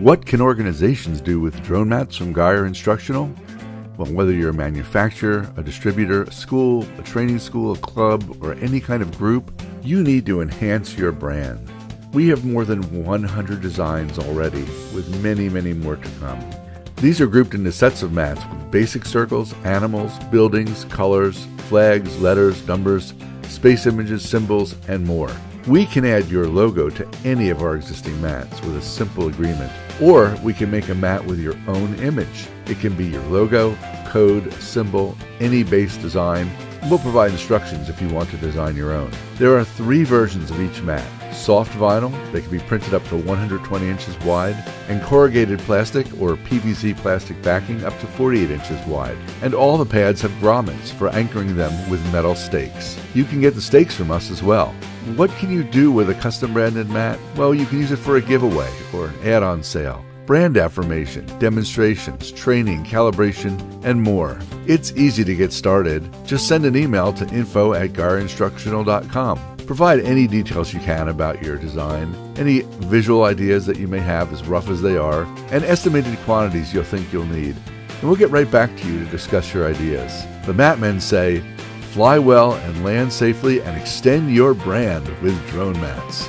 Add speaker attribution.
Speaker 1: What can organizations do with drone mats from Geyer Instructional? Well, whether you're a manufacturer, a distributor, a school, a training school, a club, or any kind of group, you need to enhance your brand. We have more than 100 designs already, with many, many more to come. These are grouped into sets of mats with basic circles, animals, buildings, colors, flags, letters, numbers, space images, symbols, and more. We can add your logo to any of our existing mats with a simple agreement, or we can make a mat with your own image. It can be your logo, code, symbol, any base design. We'll provide instructions if you want to design your own. There are three versions of each mat soft vinyl, they can be printed up to 120 inches wide, and corrugated plastic or PVC plastic backing up to 48 inches wide. And all the pads have grommets for anchoring them with metal stakes. You can get the stakes from us as well. What can you do with a custom branded mat? Well, you can use it for a giveaway or an add on sale brand affirmation, demonstrations, training, calibration, and more. It's easy to get started. Just send an email to info at geyerinstructional.com. Provide any details you can about your design, any visual ideas that you may have, as rough as they are, and estimated quantities you'll think you'll need. And we'll get right back to you to discuss your ideas. The Matmen say, fly well and land safely and extend your brand with drone mats.